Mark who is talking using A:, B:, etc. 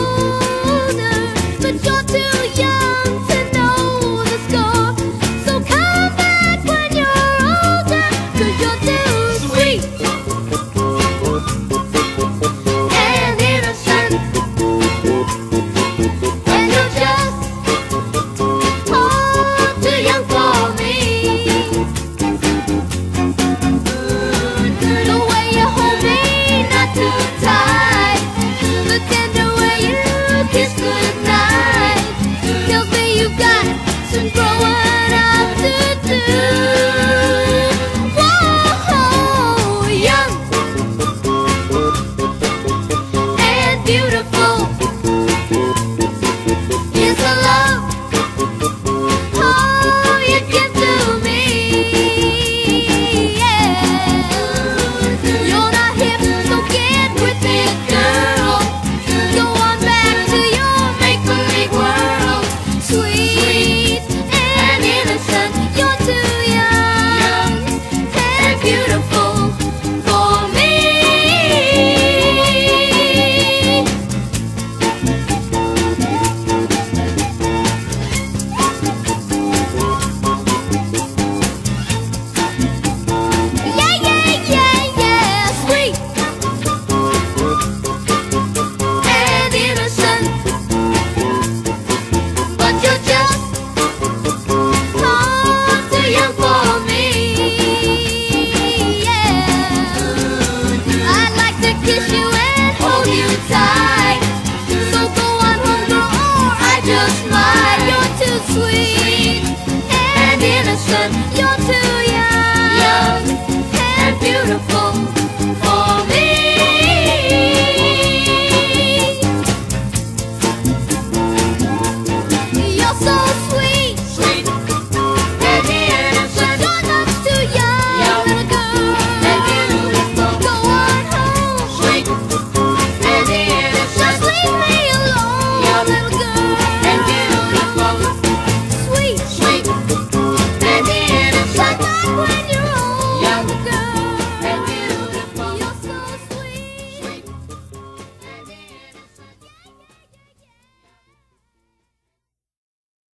A: Música